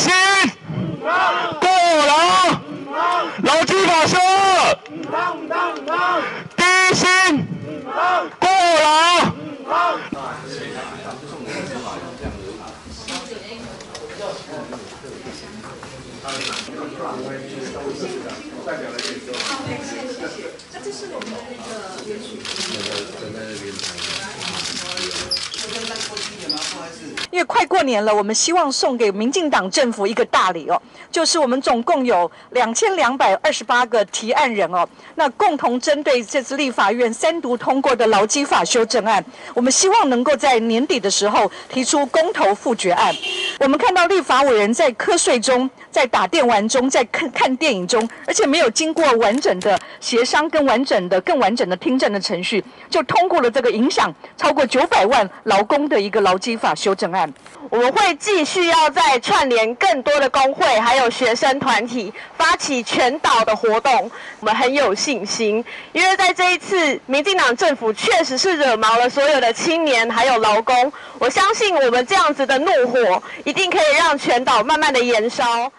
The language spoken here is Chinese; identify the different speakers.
Speaker 1: 薪过劳，劳基法修低薪过劳。
Speaker 2: 因为快过年了，我们希望送给民进党政府一个大礼哦，就是我们总共有两千两百二十八个提案人哦，那共同针对这次立法院三读通过的劳基法修正案，我们希望能够在年底的时候提出公投复决案。我们看到立法委员在瞌睡中、在打电玩中、在看看电影中，而且没有经过完整的协商跟完整的、更完整的听证的程序，就通过了这个影响超过九百万劳工的一个劳基法修正案。
Speaker 3: 我们会继续要在串联更多的工会，还有学生团体，发起全岛的活动。我们很有信心，因为在这一次，民进党政府确实是惹毛了所有的青年还有劳工。我相信我们这样子的怒火，一定可以让全岛慢慢的燃烧。